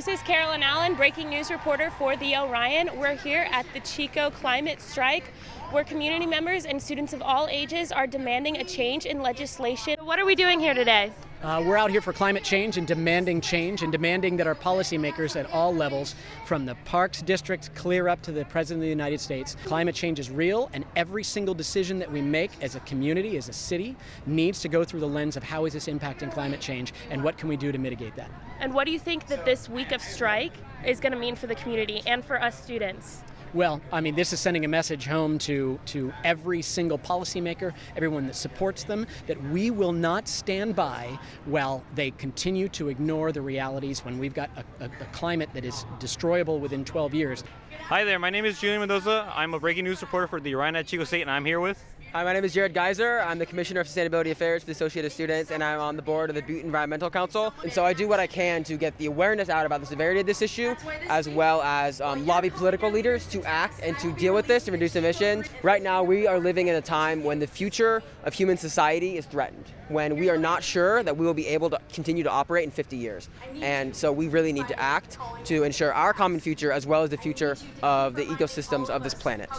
This is Carolyn Allen, breaking news reporter for the Orion. We're here at the Chico Climate Strike, where community members and students of all ages are demanding a change in legislation. What are we doing here today? Uh, we're out here for climate change and demanding change and demanding that our policymakers at all levels, from the parks district clear up to the President of the United States, climate change is real and every single decision that we make as a community, as a city, needs to go through the lens of how is this impacting climate change and what can we do to mitigate that. And what do you think that this week of strike is going to mean for the community and for us students? Well, I mean, this is sending a message home to, to every single policymaker, everyone that supports them, that we will not stand by while they continue to ignore the realities when we've got a, a, a climate that is destroyable within 12 years. Hi there, my name is Julian Mendoza. I'm a breaking news reporter for the Orion at Chico State, and I'm here with. Hi, my name is Jared Geiser. I'm the Commissioner of Sustainability Affairs for the Associated Students, and I'm on the board of the Butte Environmental Council. And so I do what I can to get the awareness out about the severity of this issue, as well as um, lobby political leaders act and to deal with this to reduce emissions. Right now, we are living in a time when the future of human society is threatened, when we are not sure that we will be able to continue to operate in 50 years. And so we really need to act to ensure our common future as well as the future of the ecosystems of this planet.